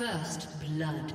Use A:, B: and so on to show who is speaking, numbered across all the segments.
A: First blood.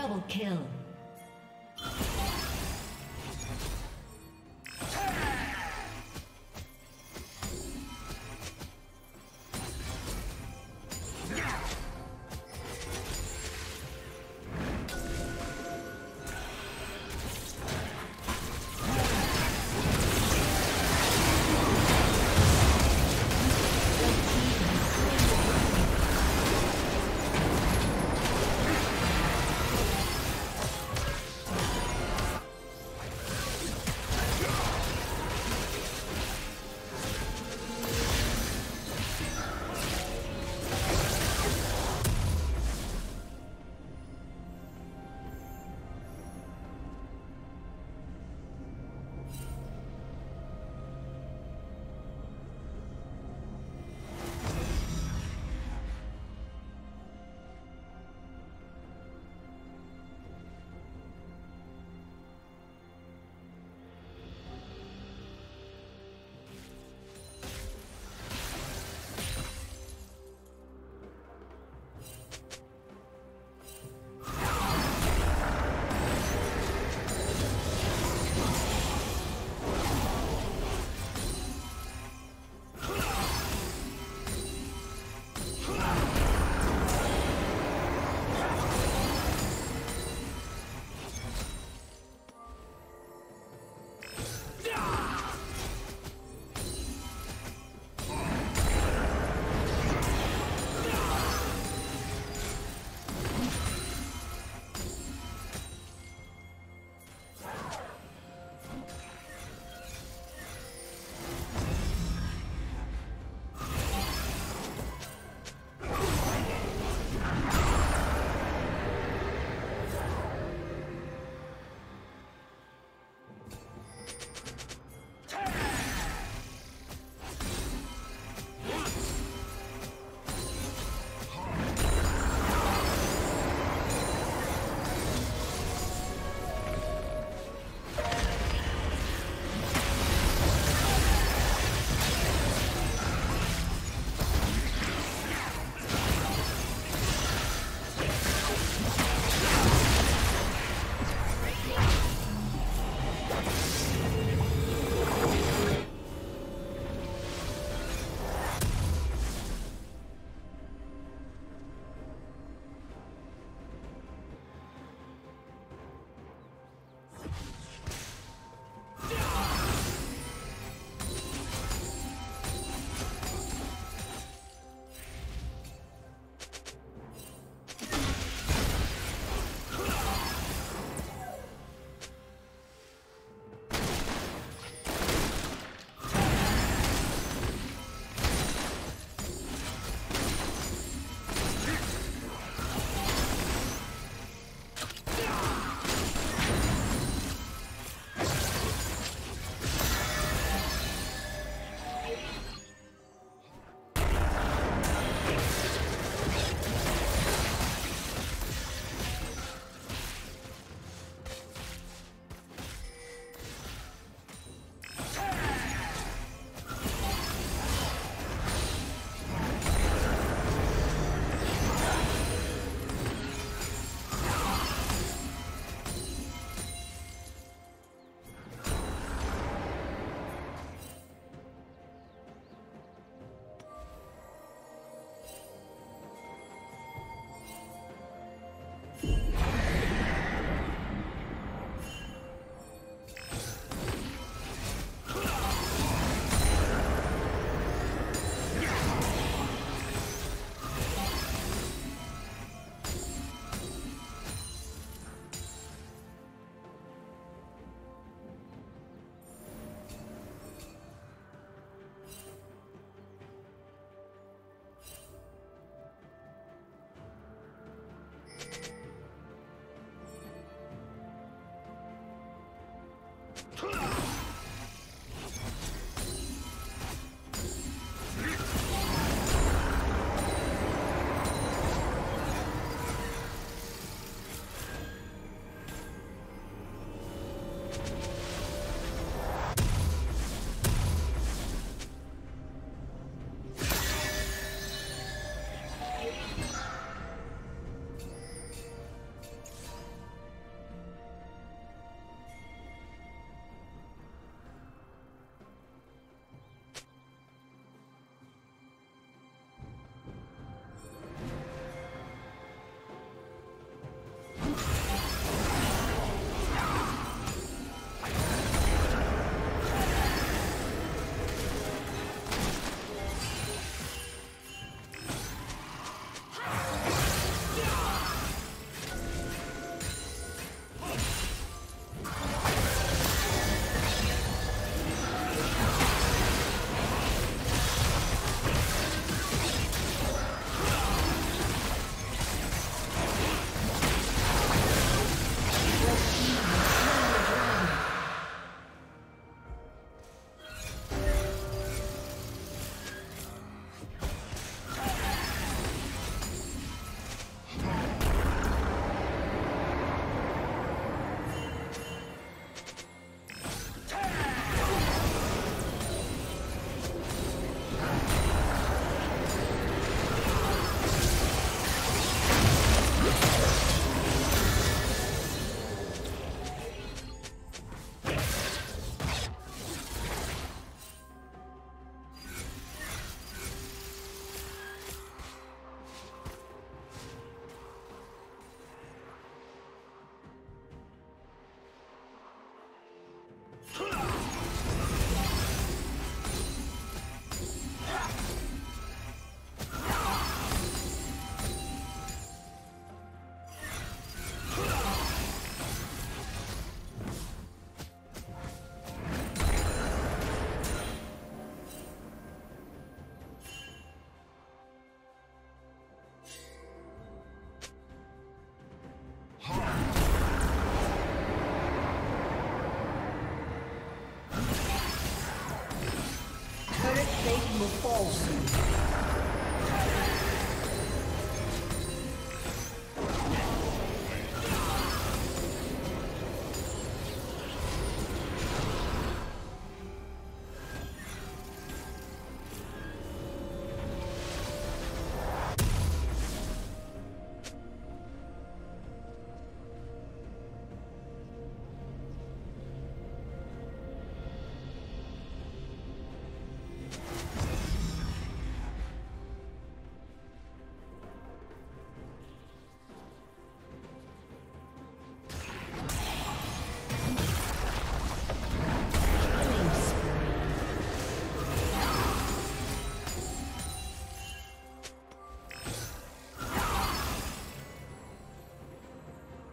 A: Double kill.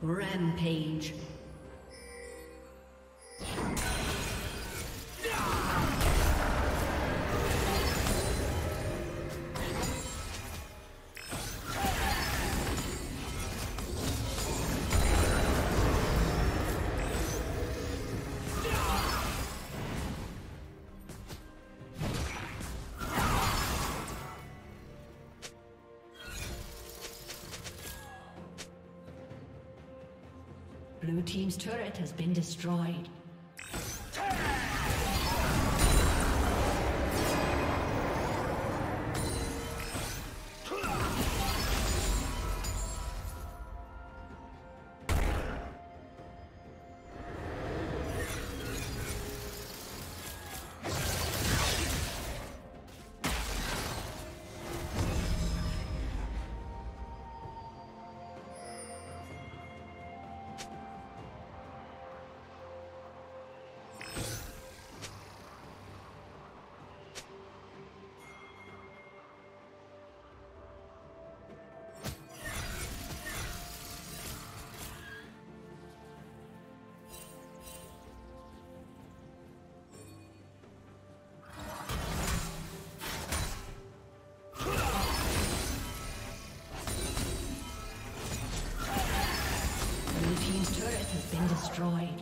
A: Rampage. Destroyed. Destroyed.